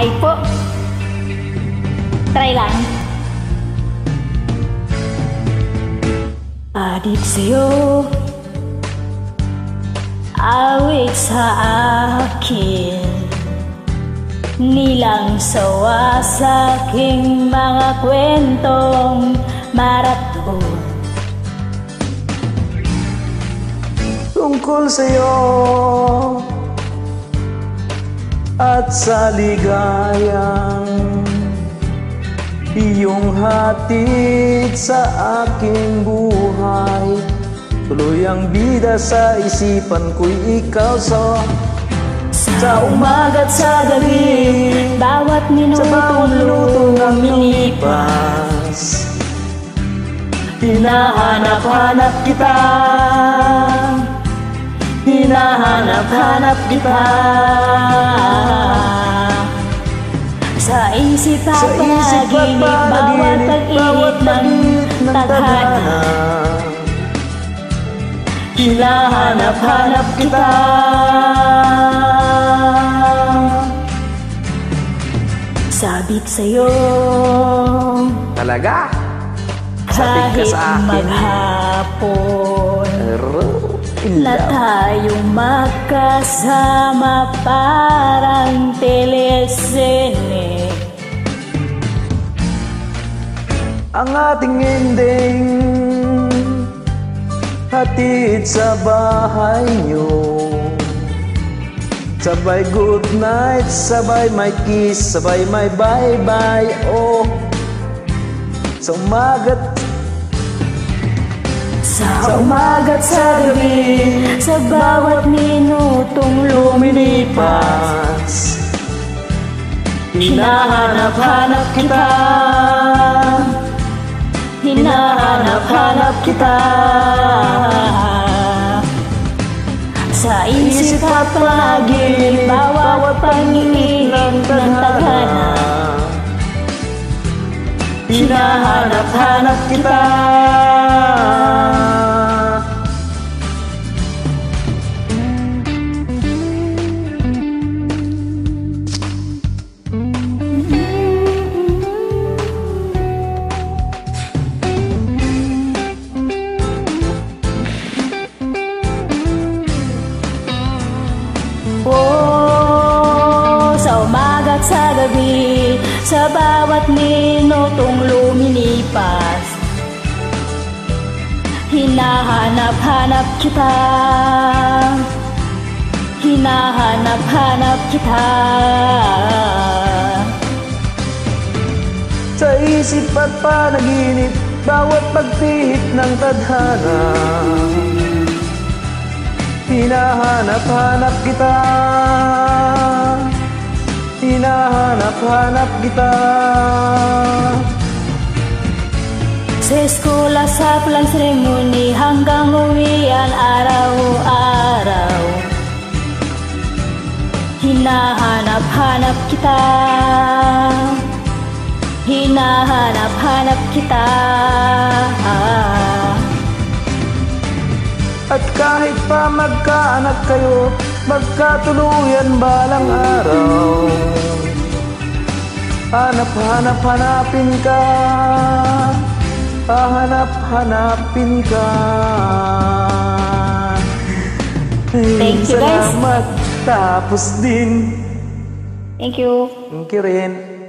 Hi po. Try lang. Adik sa'yo Awit sa akin Nilang sawa sa mga kwentong maraton Tungkol sa'yo At sa ligayang Iyong hatid sa aking buhay. Tuloy ang bida sa isipan ko'y ikaw sa Sa umaga't sa gabi. Bawat Sa minutong bawat lutong lumilipas lumipas Hinahanap-hanap kita Hinahanap-hanap kita Sa isip at Sa isip at panaginip Bawat pag-iit ng tadhana. Hinahanap-hanap kita Sabit sa'yo. Talaga? Sabit ka Kahit sa akin. maghapon Pero, Na tayong magkasama parang telesene. Ang ating ending Hatid sa bahay nyo Sabay good night, sabay may kiss, sabay may bye-bye Oh, sa umagat, Sa umaga't sa gabi Sa bawat minutong lumilipas. Hinahanap-hanap kita. Hinahanap-hanap kita. Sa isip at panaginip Bawat pag-iinip ng tadhana Hinahanap-hanap kita Oh, sa umaga't sa gabi Sa bawat minutong lumilipas Hinahanap-hanap kita. Hinahanap-hanap kita. Sa isip at panaginip Bawat pagpihit ng tadhana Hinahanap-hanap kita. Hinahanap-hanap kita. Sa eskwela sa palang seremoni Hanggang uwian araw-araw. Hinahanap-hanap kita. Hinahanap-hanap kita At kahit pa magkaanak kayo Magkatuluyan balang araw. Hanap-hanap hanapin ka. Hahanap-hanapin ka. Thank you, guys. Salamat. Tapos din. Thank you. Thank you rin